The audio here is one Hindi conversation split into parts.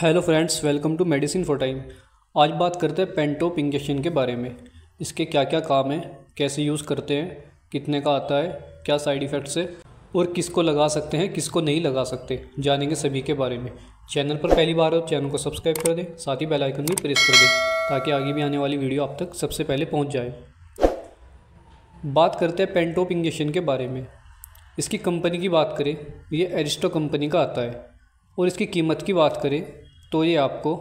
Hello friends, welcome to medicine for time. आज बात करते हैं पेंटोप इंजेक्शन के बारे में। इसके क्या क्या काम है, कैसे यूज़ करते हैं, कितने का आता है, क्या साइड इफ़ेक्ट्स है और किसको लगा सकते हैं, किसको नहीं लगा सकते, जानेंगे सभी के बारे में। चैनल पर पहली बार हो चैनल को सब्सक्राइब कर दें, साथ ही बेल आइकन भी प्रेस कर दें, ताकि आगे भी आने वाली वीडियो आप तक सबसे पहले पहुँच जाए। बात करते हैं पेंटोप इंजेक्शन के बारे में। इसकी कंपनी की बात करें, ये एरिस्टो कंपनी का आता है। और इसकी कीमत की बात करें तो ये आपको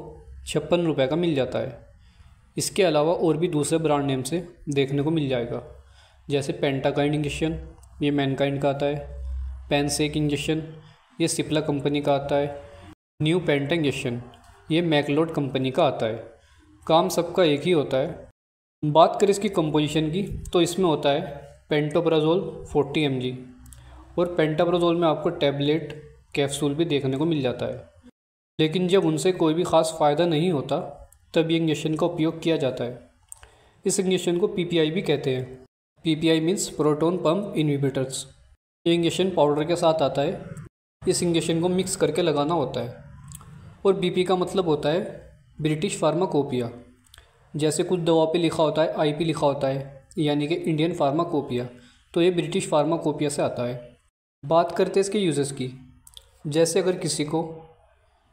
छप्पन रुपये का मिल जाता है। इसके अलावा और भी दूसरे ब्रांड नेम से देखने को मिल जाएगा। जैसे पेंटाकाइंड इंजेक्शन ये मैनकाइंड का आता है। पेनसेक इंजेक्शन ये सिप्ला कंपनी का आता है। न्यू पेंटा इंजेक्शन ये मैकलोड कंपनी का आता है। काम सबका एक ही होता है। बात करें इसकी कंपोजिशन की तो इसमें होता है पेंटोप्राजोल 40 एम और पेंटाप्राजोल में आपको टैबलेट कैप्सूल भी देखने को मिल जाता है। लेकिन जब उनसे कोई भी ख़ास फ़ायदा नहीं होता, तब ये इंजेक्शन का उपयोग किया जाता है। इस इंजेक्शन को पीपीआई भी कहते हैं। PPI means proton pump inhibitors ये इंजेक्शन पाउडर के साथ आता है। इस इंजेक्शन को मिक्स करके लगाना होता है। और बीपी का मतलब होता है ब्रिटिश फार्माकोपिया जैसे कुछ दवा पे लिखा होता है आईपी लिखा होता है, यानी कि इंडियन फार्माकोपिया तो ये ब्रिटिश फार्माकोपिया से आता है। बात करते हैं इसके यूजेस की। जैसे अगर किसी को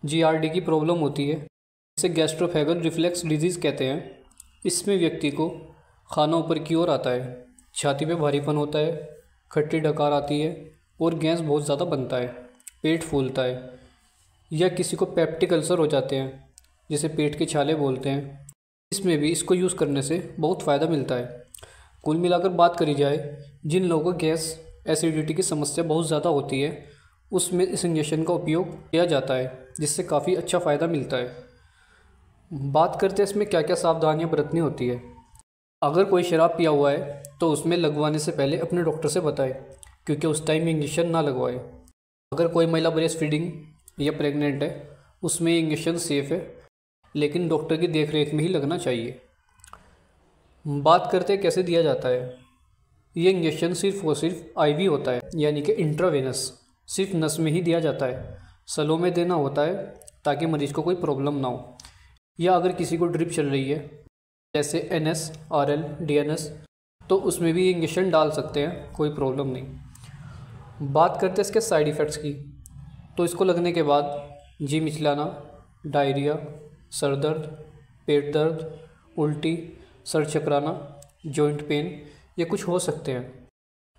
जीआरडी की प्रॉब्लम होती है, इसे गैस्ट्रोफेगल रिफ्लेक्स डिज़ीज़ कहते हैं। इसमें व्यक्ति को खाना ऊपर की ओर आता है, छाती पे भारीपन होता है, खट्टी डकार आती है और गैस बहुत ज़्यादा बनता है, पेट फूलता है या किसी को पेप्टिक अल्सर हो जाते हैं, जिसे पेट के छाले बोलते हैं। इसमें भी इसको यूज़ करने से बहुत फ़ायदा मिलता है। कुल मिलाकर बात करी जाए, जिन लोगों को गैस एसिडिटी की समस्या बहुत ज़्यादा होती है उसमें इस इंजेक्शन का उपयोग किया जाता है, जिससे काफ़ी अच्छा फ़ायदा मिलता है। बात करते हैं इसमें क्या क्या सावधानियाँ बरतनी होती है। अगर कोई शराब पिया हुआ है तो उसमें लगवाने से पहले अपने डॉक्टर से बताए, क्योंकि उस टाइम इंजेक्शन ना लगवाए। अगर कोई महिला ब्रेस्ट फीडिंग या प्रेग्नेंट है, उसमें इंजेक्शन सेफ़ है, लेकिन डॉक्टर की देख रेख में ही लगना चाहिए। बात करते हैं कैसे दिया जाता है। ये इंजेक्शन सिर्फ़ और सिर्फ़ आईवी होता है, यानी कि इंट्रावेनस। सिर्फ़ नस में ही दिया जाता है। सलों में देना होता है ताकि मरीज़ को कोई प्रॉब्लम ना हो। या अगर किसी को ड्रिप चल रही है, जैसे N S R L D N S तो उसमें भी इंजेक्शन डाल सकते हैं, कोई प्रॉब्लम नहीं। बात करते हैं इसके साइड इफ़ेक्ट्स की तो इसको लगने के बाद जी मिचलाना, डायरिया, सर दर्द, पेट दर्द, उल्टी, सर चकराना, जॉइंट पेन, ये कुछ हो सकते हैं।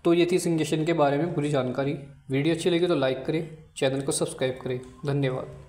तो ये थी इंजेक्शन के बारे में पूरी जानकारी। वीडियो अच्छी लगी तो लाइक करें चैनल को सब्सक्राइब करें। धन्यवाद।